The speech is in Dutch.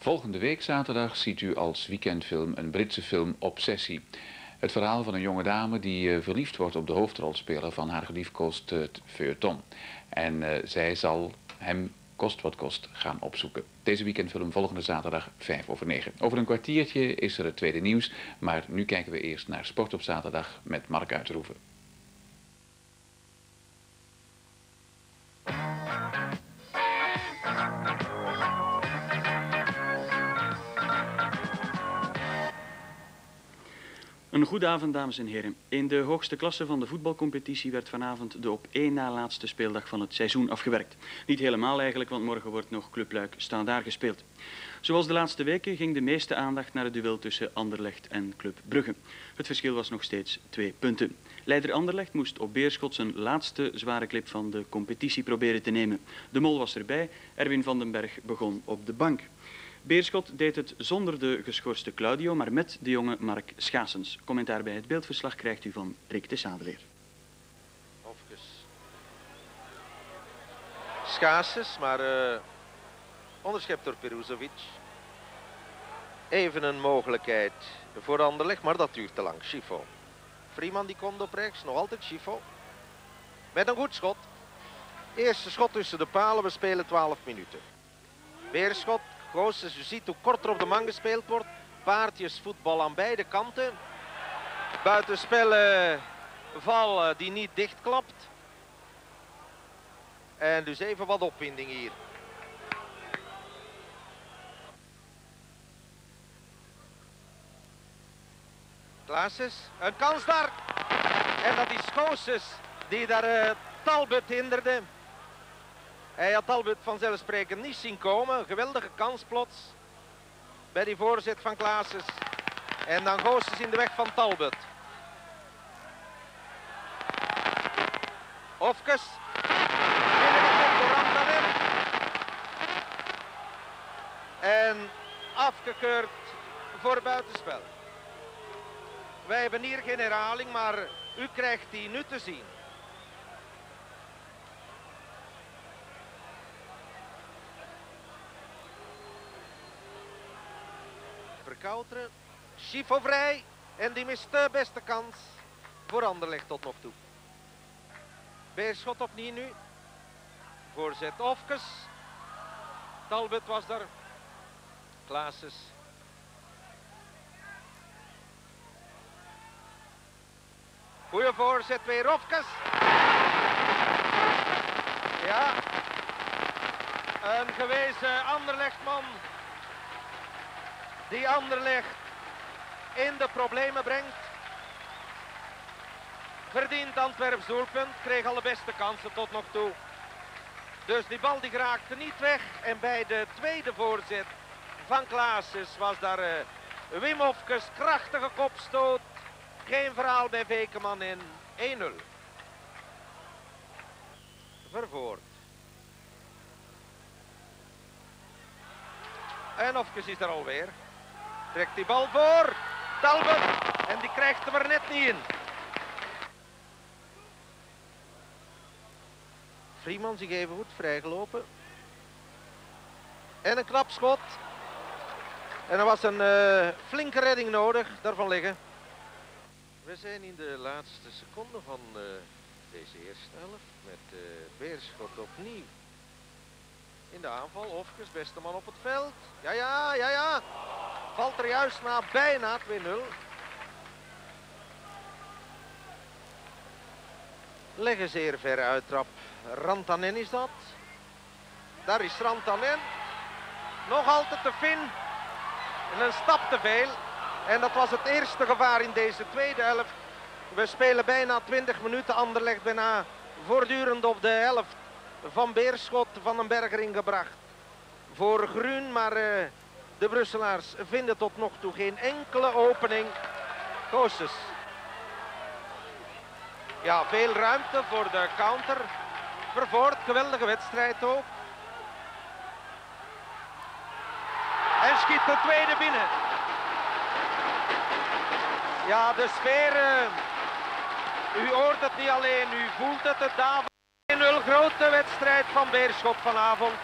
Volgende week zaterdag ziet u als weekendfilm een Britse film Obsessie. Het verhaal van een jonge dame die uh, verliefd wordt op de hoofdrolspeler van haar geliefkoosd uh, feuilleton. En uh, zij zal hem kost wat kost gaan opzoeken. Deze weekendfilm volgende zaterdag 5 over 9. Over een kwartiertje is er het tweede nieuws, maar nu kijken we eerst naar Sport op zaterdag met Mark Uitroeven. Een goede avond, dames en heren. In de hoogste klasse van de voetbalcompetitie werd vanavond de op één na laatste speeldag van het seizoen afgewerkt. Niet helemaal eigenlijk, want morgen wordt nog Club Luik Standaard gespeeld. Zoals de laatste weken ging de meeste aandacht naar het duel tussen Anderlecht en Club Brugge. Het verschil was nog steeds twee punten. Leider Anderlecht moest op Beerschot zijn laatste zware clip van de competitie proberen te nemen. De mol was erbij, Erwin van den Berg begon op de bank. Beerschot deed het zonder de geschorste Claudio, maar met de jonge Mark Schasens. Commentaar bij het beeldverslag krijgt u van Rick de Sadeleer. Hofkes. Schasens, maar uh, onderschept door Peruzovic. Even een mogelijkheid voor Anderlecht, maar dat duurt te lang. Schifo. Freeman die komt op rechts, nog altijd Schifo. Met een goed schot. Eerste schot tussen de palen, we spelen 12 minuten. Beerschot Goossens, u ziet hoe korter op de man gespeeld wordt. Paardjes voetbal aan beide kanten. Buitenspel uh, val uh, die niet dichtklapt. En dus even wat opwinding hier. Klaases, een kans daar. En dat is Goossens die daar uh, hinderde. Hij had Talbot vanzelfsprekend niet zien komen. Geweldige kans plots. Bij die voorzet van Klaases. En dan Goossens in de weg van Talbot. Hofkes. En afgekeurd voor buitenspel. Wij hebben hier geen herhaling, maar u krijgt die nu te zien. Verkouteren. Schifo vrij. En die mist de beste kans voor Anderlecht tot nog toe. Beerschot opnieuw nu. Voorzet Ofkes. Talbot was daar. Klaases. Goeie voorzet weer Ofkes. Ja. Een gewezen Anderlechtman die Anderlecht in de problemen brengt. Verdient Antwerps doelpunt, kreeg alle beste kansen tot nog toe. Dus die bal die raakte niet weg. En bij de tweede voorzet van Klaasjes was daar uh, Wim Hofkes, krachtige kopstoot. Geen verhaal bij Vekeman in 1-0. Vervoord. En Hofkes is er alweer. Trekt die bal voor. Talbot. En die krijgt hem er net niet in. Freeman zich even goed vrijgelopen. En een knap schot. En er was een uh, flinke redding nodig. Daarvan liggen. We zijn in de laatste seconde van uh, deze eerste helft. Met uh, Beerschot opnieuw in de aanval. Hofkes, beste man op het veld. Ja, ja, ja, ja. Valt er juist na bijna 2-0. Leggen zeer ver uittrap. Rantanen is dat. Daar is Rantanen. Nog altijd te Fin. En een stap te veel. En dat was het eerste gevaar in deze tweede helft. We spelen bijna 20 minuten. Anderlecht bijna voortdurend op de helft van Beerschot van den Berger ingebracht. Voor Groen, maar uh, de Brusselaars vinden tot nog toe geen enkele opening. Goossens. Ja, veel ruimte voor de counter. Vervoort, geweldige wedstrijd ook. En schiet de tweede binnen. Ja, de sfeer. Uh, u hoort het niet alleen, u voelt het. Het avond 1-0 grote wedstrijd van Beerschot vanavond.